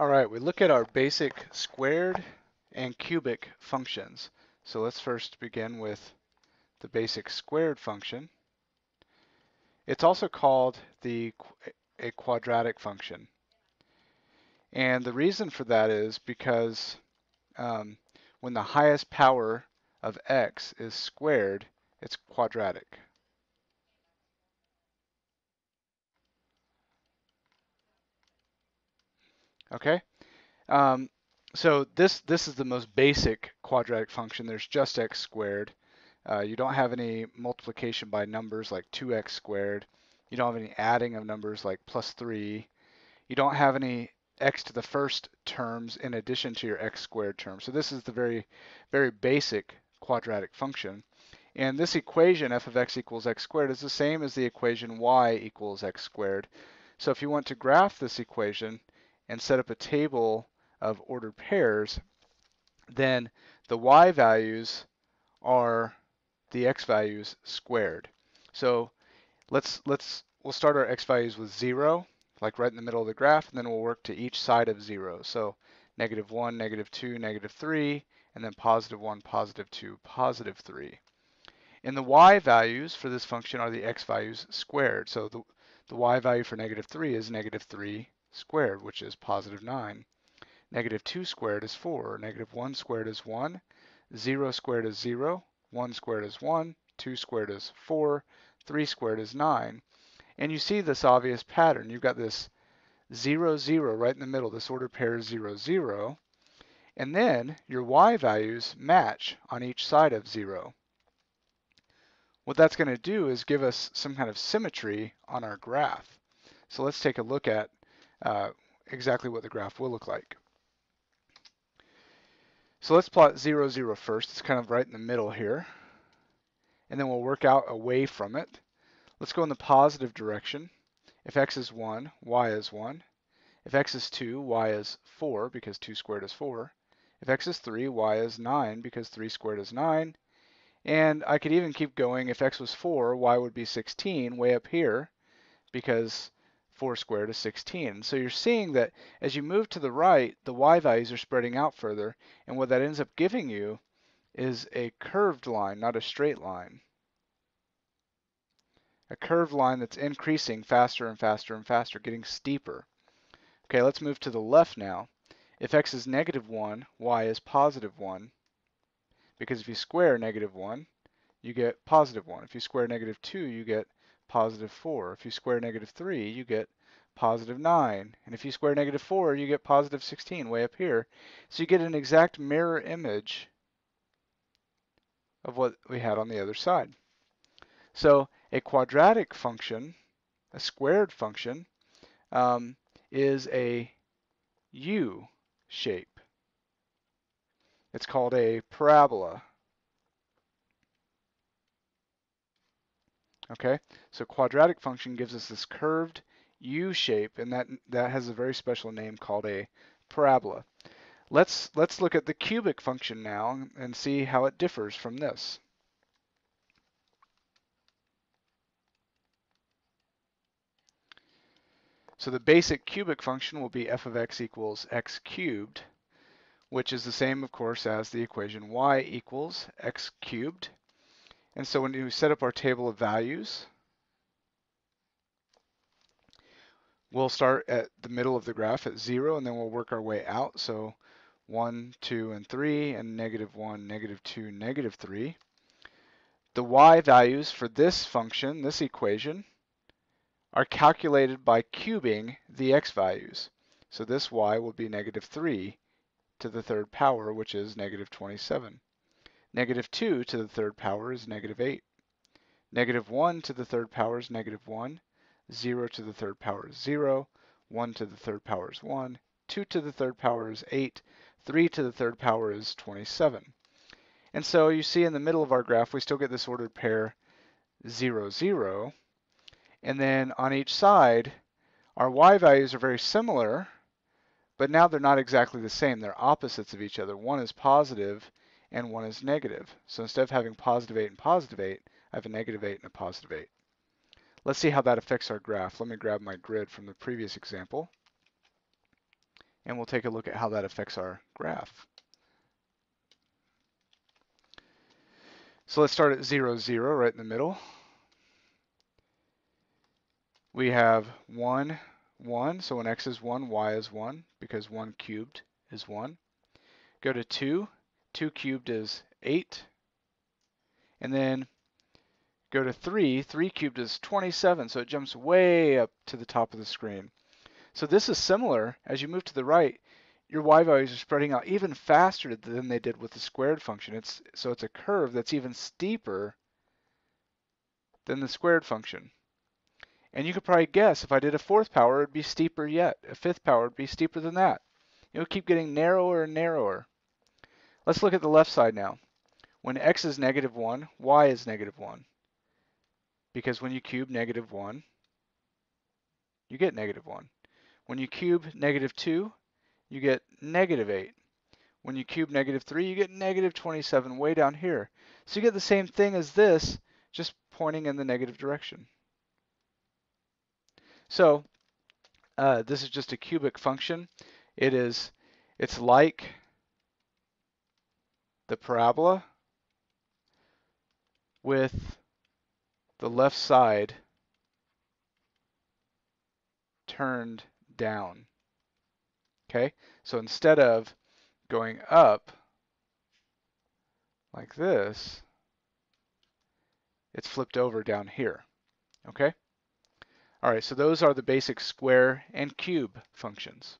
All right, we look at our basic squared and cubic functions. So let's first begin with the basic squared function. It's also called the a quadratic function. And the reason for that is because um, when the highest power of x is squared, it's quadratic. Okay, um, so this this is the most basic quadratic function. There's just x squared. Uh, you don't have any multiplication by numbers like 2x squared. You don't have any adding of numbers like plus 3. You don't have any x to the first terms in addition to your x squared term. So this is the very, very basic quadratic function. And this equation, f of x equals x squared, is the same as the equation y equals x squared. So if you want to graph this equation, and set up a table of ordered pairs, then the y values are the x values squared. So let's let's we'll start our x values with zero, like right in the middle of the graph, and then we'll work to each side of zero. So negative one, negative two, negative three, and then positive one, positive two, positive three. And the y values for this function are the x values squared. So the, the y value for negative 3 is negative 3 squared, which is positive 9. Negative 2 squared is 4. Negative 1 squared is 1. 0 squared is 0. 1 squared is 1. 2 squared is 4. 3 squared is 9. And you see this obvious pattern. You've got this 0, 0 right in the middle. This ordered pair is 0, 0. And then your y values match on each side of 0. What that's going to do is give us some kind of symmetry on our graph. So let's take a look at uh, exactly what the graph will look like. So let's plot 0, 0 first. It's kind of right in the middle here. And then we'll work out away from it. Let's go in the positive direction. If x is 1, y is 1. If x is 2, y is 4, because 2 squared is 4. If x is 3, y is 9, because 3 squared is 9. And I could even keep going. If x was 4, y would be 16, way up here, because 4 squared is 16. So you're seeing that as you move to the right, the y values are spreading out further, and what that ends up giving you is a curved line, not a straight line. A curved line that's increasing faster and faster and faster, getting steeper. Okay, let's move to the left now. If x is negative 1, y is positive 1. Because if you square negative 1, you get positive 1. If you square negative 2, you get positive 4. If you square negative 3, you get positive 9. And if you square negative 4, you get positive 16 way up here. So you get an exact mirror image of what we had on the other side. So a quadratic function, a squared function, um, is a U shape. It's called a parabola. Okay, so quadratic function gives us this curved U shape, and that that has a very special name called a parabola. Let's let's look at the cubic function now and see how it differs from this. So the basic cubic function will be f of x equals x cubed, which is the same, of course, as the equation y equals x cubed. And so when we set up our table of values, we'll start at the middle of the graph at 0, and then we'll work our way out. So 1, 2, and 3, and negative 1, negative 2, negative 3. The y values for this function, this equation, are calculated by cubing the x values. So this y will be negative 3 to the third power, which is negative 27. Negative 2 to the third power is negative 8. Negative 1 to the third power is negative 1. 0 to the third power is 0. 1 to the third power is 1. 2 to the third power is 8. 3 to the third power is 27. And so you see in the middle of our graph, we still get this ordered pair 0, 0. And then on each side, our y values are very similar, but now they're not exactly the same. They're opposites of each other. One is positive and one is negative. So instead of having positive 8 and positive 8, I have a negative 8 and a positive 8. Let's see how that affects our graph. Let me grab my grid from the previous example. and we'll take a look at how that affects our graph. So let's start at 0, 0, right in the middle. We have 1, 1, so when x is 1, y is 1, because 1 cubed is 1. Go to 2, 2 cubed is 8. And then go to 3, 3 cubed is 27, so it jumps way up to the top of the screen. So this is similar. As you move to the right, your y values are spreading out even faster than they did with the squared function. It's So it's a curve that's even steeper than the squared function. And you could probably guess if I did a fourth power, it'd be steeper yet. A fifth power would be steeper than that. It would keep getting narrower and narrower. Let's look at the left side now. When x is negative 1, y is negative 1. Because when you cube negative 1, you get negative 1. When you cube negative 2, you get negative 8. When you cube negative 3, you get negative 27 way down here. So you get the same thing as this, just pointing in the negative direction. So uh, this is just a cubic function. It is, it's like the parabola with the left side turned down. Okay, so instead of going up like this, it's flipped over down here. Okay? All right, so those are the basic square and cube functions.